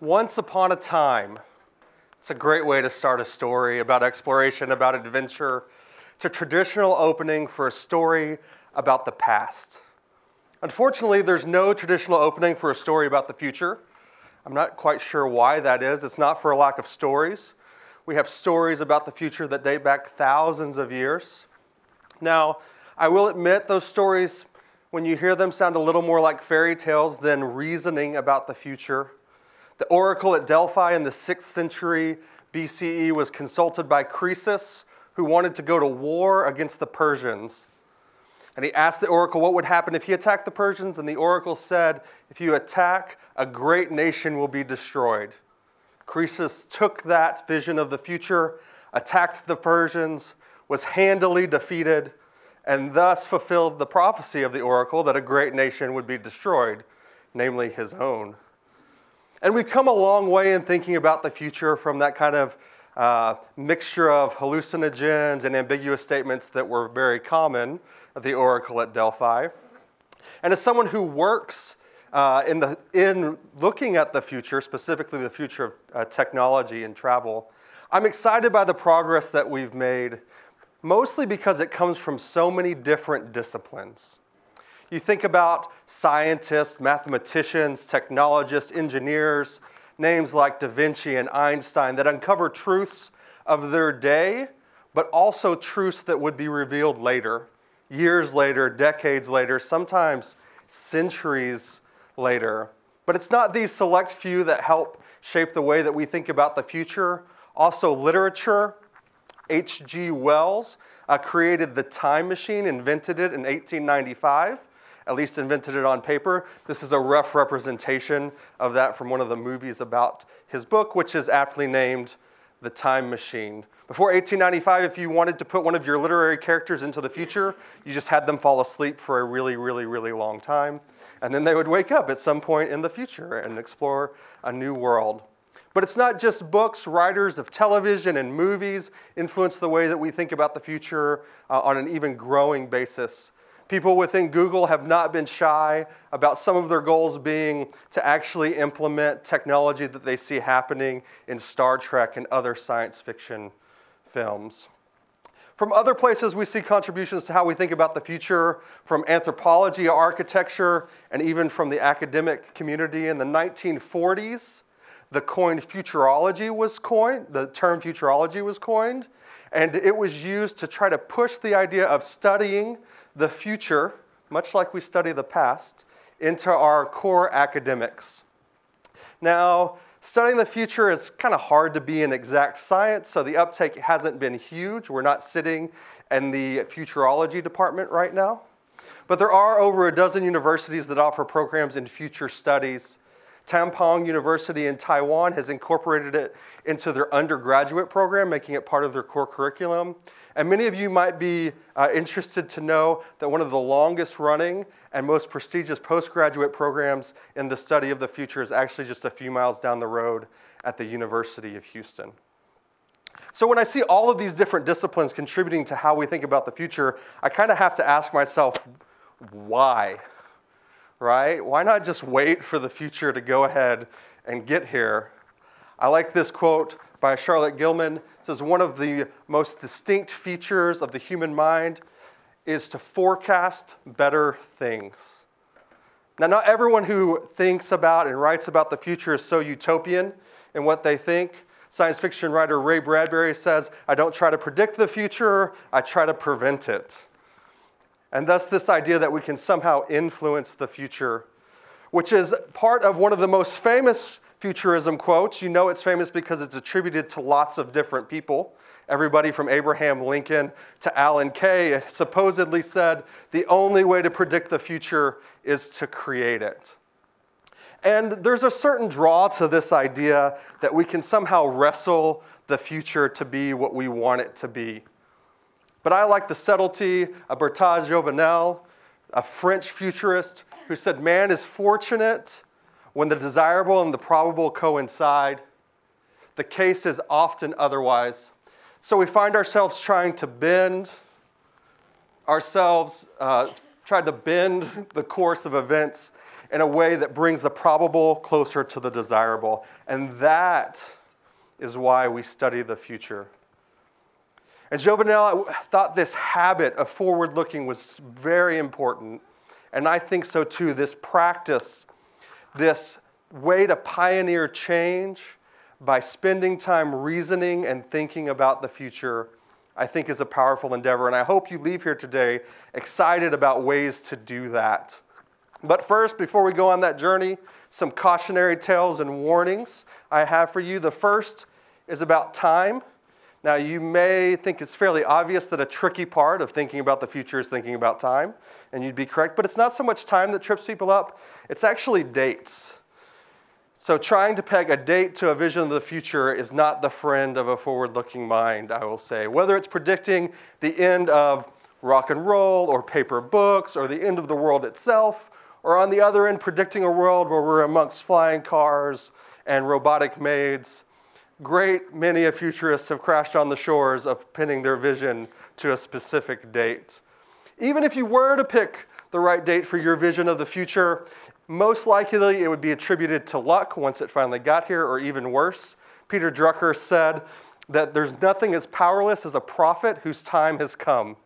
Once upon a time. It's a great way to start a story about exploration, about adventure. It's a traditional opening for a story about the past. Unfortunately, there's no traditional opening for a story about the future. I'm not quite sure why that is. It's not for a lack of stories. We have stories about the future that date back thousands of years. Now, I will admit those stories, when you hear them, sound a little more like fairy tales than reasoning about the future. The oracle at Delphi in the 6th century BCE was consulted by Croesus, who wanted to go to war against the Persians. And he asked the oracle what would happen if he attacked the Persians, and the oracle said, If you attack, a great nation will be destroyed. Croesus took that vision of the future, attacked the Persians, was handily defeated, and thus fulfilled the prophecy of the oracle that a great nation would be destroyed, namely his own. And we've come a long way in thinking about the future from that kind of uh, mixture of hallucinogens and ambiguous statements that were very common at the Oracle at Delphi. And as someone who works uh, in, the, in looking at the future, specifically the future of uh, technology and travel, I'm excited by the progress that we've made, mostly because it comes from so many different disciplines. You think about scientists, mathematicians, technologists, engineers, names like Da Vinci and Einstein that uncover truths of their day, but also truths that would be revealed later, years later, decades later, sometimes centuries later. But it's not these select few that help shape the way that we think about the future. Also, literature. H.G. Wells uh, created the time machine, invented it in 1895 at least invented it on paper. This is a rough representation of that from one of the movies about his book, which is aptly named The Time Machine. Before 1895, if you wanted to put one of your literary characters into the future, you just had them fall asleep for a really, really, really long time. And then they would wake up at some point in the future and explore a new world. But it's not just books, writers of television and movies influence the way that we think about the future uh, on an even growing basis People within Google have not been shy about some of their goals being to actually implement technology that they see happening in Star Trek and other science fiction films. From other places, we see contributions to how we think about the future from anthropology, architecture, and even from the academic community. In the 1940s, the coin futurology was coined, the term futurology was coined, and it was used to try to push the idea of studying the future, much like we study the past, into our core academics. Now, studying the future is kind of hard to be an exact science, so the uptake hasn't been huge. We're not sitting in the futurology department right now. But there are over a dozen universities that offer programs in future studies. Tamkang University in Taiwan has incorporated it into their undergraduate program, making it part of their core curriculum. And many of you might be uh, interested to know that one of the longest running and most prestigious postgraduate programs in the study of the future is actually just a few miles down the road at the University of Houston. So, when I see all of these different disciplines contributing to how we think about the future, I kind of have to ask myself, why? Right? Why not just wait for the future to go ahead and get here? I like this quote by Charlotte Gilman. It says one of the most distinct features of the human mind is to forecast better things. Now, not everyone who thinks about and writes about the future is so utopian in what they think. Science fiction writer Ray Bradbury says, I don't try to predict the future, I try to prevent it. And thus, this idea that we can somehow influence the future, which is part of one of the most famous futurism quotes. You know it's famous because it's attributed to lots of different people. Everybody from Abraham Lincoln to Alan Kay supposedly said the only way to predict the future is to create it. And there's a certain draw to this idea that we can somehow wrestle the future to be what we want it to be. But I like the subtlety of Bertrand Jouvenel, a French futurist, who said man is fortunate when the desirable and the probable coincide, the case is often otherwise. So we find ourselves trying to bend ourselves, uh, try to bend the course of events in a way that brings the probable closer to the desirable. And that is why we study the future. And Jouvenel thought this habit of forward looking was very important. And I think so too. This practice, this way to pioneer change by spending time reasoning and thinking about the future, I think is a powerful endeavor. And I hope you leave here today excited about ways to do that. But first, before we go on that journey, some cautionary tales and warnings I have for you. The first is about time. Now, you may think it's fairly obvious that a tricky part of thinking about the future is thinking about time, and you'd be correct, but it's not so much time that trips people up, it's actually dates. So, trying to peg a date to a vision of the future is not the friend of a forward looking mind, I will say. Whether it's predicting the end of rock and roll, or paper books, or the end of the world itself, or on the other end, predicting a world where we're amongst flying cars and robotic maids great many of futurists have crashed on the shores of pinning their vision to a specific date. Even if you were to pick the right date for your vision of the future, most likely it would be attributed to luck once it finally got here, or even worse. Peter Drucker said that there's nothing as powerless as a prophet whose time has come.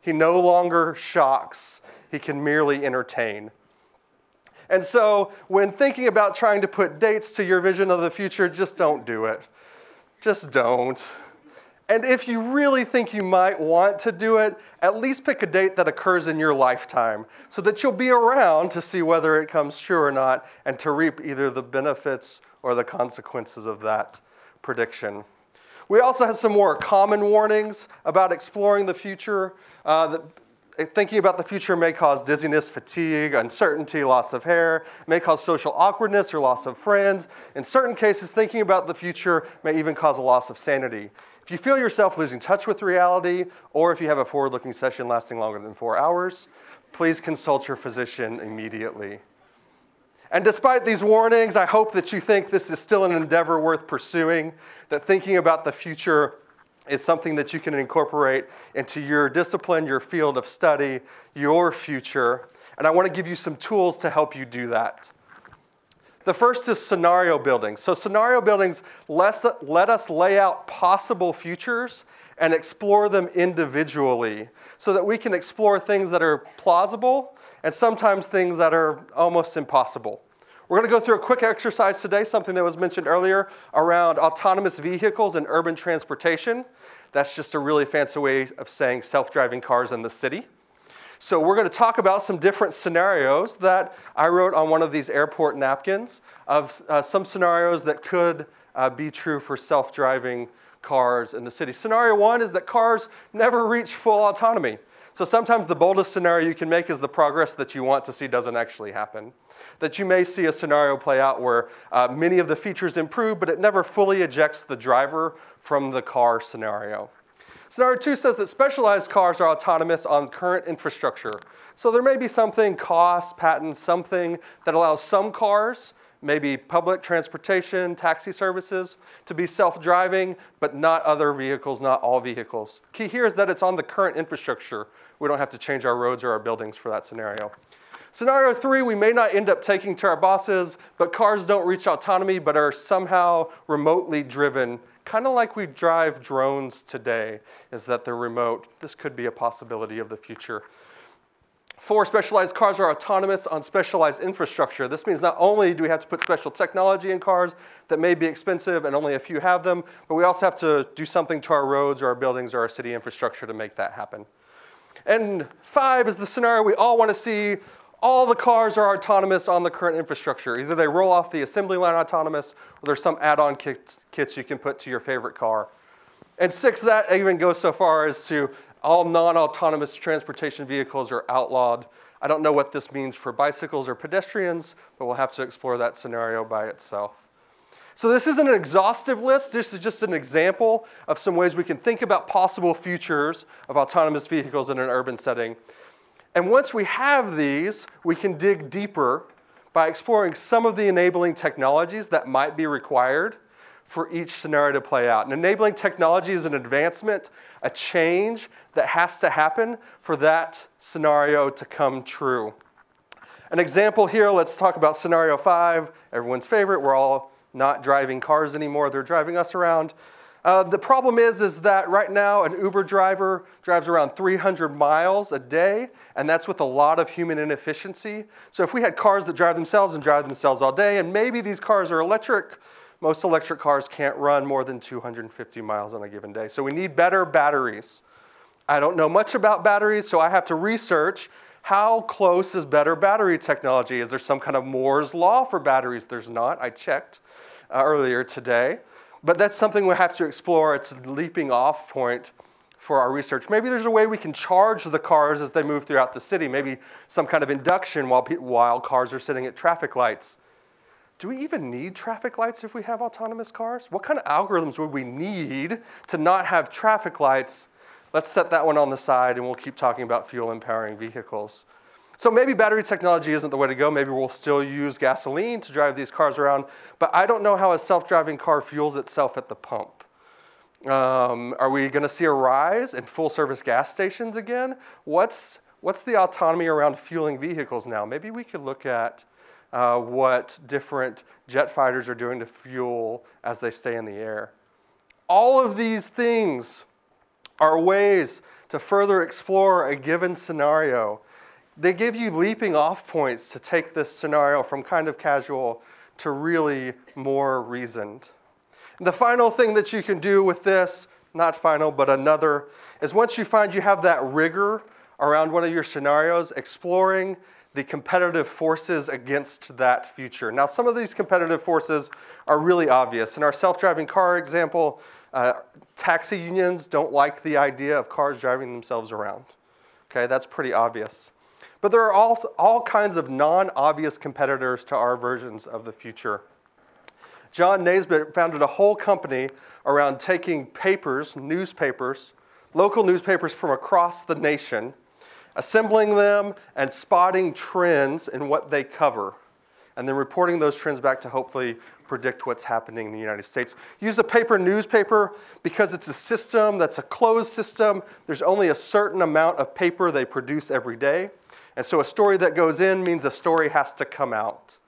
He no longer shocks, he can merely entertain. And so, when thinking about trying to put dates to your vision of the future, just don't do it. Just don't. And if you really think you might want to do it, at least pick a date that occurs in your lifetime so that you'll be around to see whether it comes true or not and to reap either the benefits or the consequences of that prediction. We also have some more common warnings about exploring the future. Uh, that Uh, thinking about the future may cause dizziness, fatigue, uncertainty, loss of hair, may cause social awkwardness or loss of friends. In certain cases, thinking about the future may even cause a loss of sanity. If you feel yourself losing touch with reality, or if you have a forward looking session lasting longer than four hours, please consult your physician immediately. And despite these warnings, I hope that you think this is still an endeavor worth pursuing, that thinking about the future is something that you can incorporate into your discipline, your field of study, your future. And I want to give you some tools to help you do that. The first is scenario building. So, scenario buildings let us lay out possible futures and explore them individually so that we can explore things that are plausible and sometimes things that are almost impossible. We're going to go through a quick exercise today, something that was mentioned earlier around autonomous vehicles and urban transportation. That's just a really fancy way of saying self driving cars in the city. So, we're going to talk about some different scenarios that I wrote on one of these airport napkins of uh, some scenarios that could uh, be true for self driving cars in the city. Scenario one is that cars never reach full autonomy. So, sometimes the boldest scenario you can make is the progress that you want to see doesn't actually happen that you may see a scenario play out where uh, many of the features improve, but it never fully ejects the driver from the car scenario. Scenario two says that specialized cars are autonomous on current infrastructure. So there may be something, cost, patent, something that allows some cars, maybe public transportation, taxi services, to be self-driving, but not other vehicles, not all vehicles. The key here is that it's on the current infrastructure. We don't have to change our roads or our buildings for that scenario. Scenario three, we may not end up taking to our bosses, but cars don't reach autonomy but are somehow remotely driven, kind of like we drive drones today, is that they're remote. This could be a possibility of the future. Four, specialized cars are autonomous on specialized infrastructure. This means not only do we have to put special technology in cars that may be expensive and only a few have them, but we also have to do something to our roads or our buildings or our city infrastructure to make that happen. And five is the scenario we all want to see all the cars are autonomous on the current infrastructure. Either they roll off the assembly line autonomous, or there's some add-on kits, kits you can put to your favorite car. And six, that even goes so far as to all non-autonomous transportation vehicles are outlawed. I don't know what this means for bicycles or pedestrians, but we'll have to explore that scenario by itself. So this isn't an exhaustive list. This is just an example of some ways we can think about possible futures of autonomous vehicles in an urban setting. And once we have these, we can dig deeper by exploring some of the enabling technologies that might be required for each scenario to play out. And enabling technology is an advancement, a change that has to happen for that scenario to come true. An example here, let's talk about scenario five, everyone's favorite. We're all not driving cars anymore, they're driving us around. Uh, the problem is, is that right now an Uber driver drives around 300 miles a day, and that's with a lot of human inefficiency. So if we had cars that drive themselves and drive themselves all day, and maybe these cars are electric, most electric cars can't run more than 250 miles on a given day. So we need better batteries. I don't know much about batteries, so I have to research how close is better battery technology? Is there some kind of Moore's law for batteries? There's not. I checked uh, earlier today. But that's something we have to explore. It's a leaping off point for our research. Maybe there's a way we can charge the cars as they move throughout the city, maybe some kind of induction while, while cars are sitting at traffic lights. Do we even need traffic lights if we have autonomous cars? What kind of algorithms would we need to not have traffic lights? Let's set that one on the side and we'll keep talking about fuel empowering vehicles. So maybe battery technology isn't the way to go. Maybe we'll still use gasoline to drive these cars around. But I don't know how a self-driving car fuels itself at the pump. Um, are we going to see a rise in full-service gas stations again? What's, what's the autonomy around fueling vehicles now? Maybe we could look at uh, what different jet fighters are doing to fuel as they stay in the air. All of these things are ways to further explore a given scenario they give you leaping off points to take this scenario from kind of casual to really more reasoned. And the final thing that you can do with this, not final, but another, is once you find you have that rigor around one of your scenarios, exploring the competitive forces against that future. Now, some of these competitive forces are really obvious. In our self driving car example, uh, taxi unions don't like the idea of cars driving themselves around. Okay, that's pretty obvious. But there are all, all kinds of non obvious competitors to our versions of the future. John Naisbitt founded a whole company around taking papers, newspapers, local newspapers from across the nation, assembling them and spotting trends in what they cover, and then reporting those trends back to hopefully predict what's happening in the United States. Use a paper newspaper because it's a system that's a closed system. There's only a certain amount of paper they produce every day. And so a story that goes in means a story has to come out.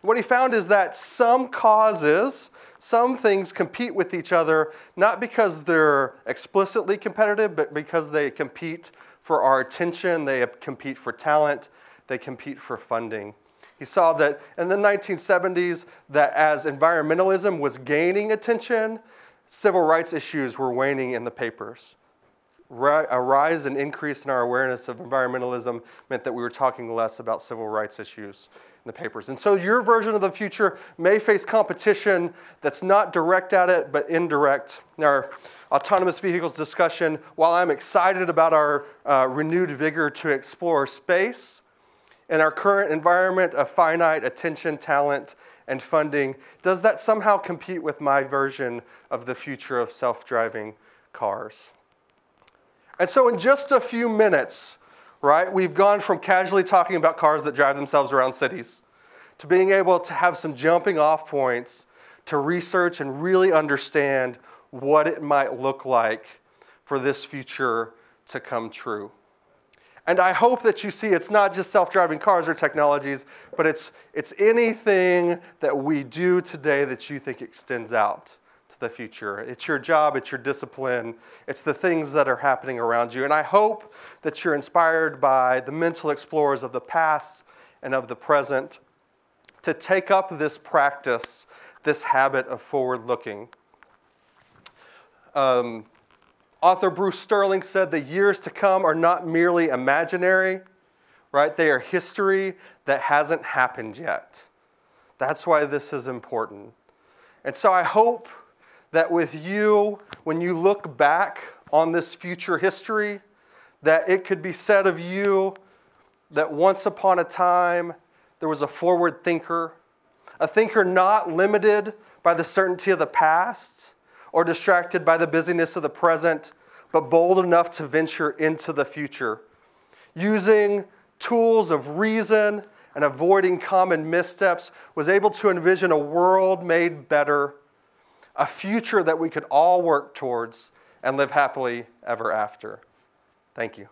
What he found is that some causes, some things compete with each other, not because they're explicitly competitive, but because they compete for our attention, they compete for talent, they compete for funding. He saw that in the 1970s that as environmentalism was gaining attention, civil rights issues were waning in the papers a rise and increase in our awareness of environmentalism meant that we were talking less about civil rights issues the papers. And so your version of the future may face competition that's not direct at it, but indirect. In our autonomous vehicles discussion, while I'm excited about our uh, renewed vigor to explore space, in our current environment of finite attention, talent, and funding, does that somehow compete with my version of the future of self driving cars? And so, in just a few minutes, right, we've gone from casually talking about cars that drive themselves around cities to being able to have some jumping off points to research and really understand what it might look like for this future to come true. And I hope that you see it's not just self driving cars or technologies, but it's, it's anything that we do today that you think extends out the future. It's your job, it's your discipline, it's the things that are happening around you. And I hope that you're inspired by the mental explorers of the past and of the present to take up this practice, this habit of forward looking. Um, author Bruce Sterling said the years to come are not merely imaginary, right? They are history that hasn't happened yet. That's why this is important. And so I hope that with you, when you look back on this future history, that it could be said of you that once upon a time there was a forward thinker, a thinker not limited by the certainty of the past or distracted by the busyness of the present, but bold enough to venture into the future, using tools of reason and avoiding common missteps, was able to envision a world made better a future that we could all work towards and live happily ever after. Thank you.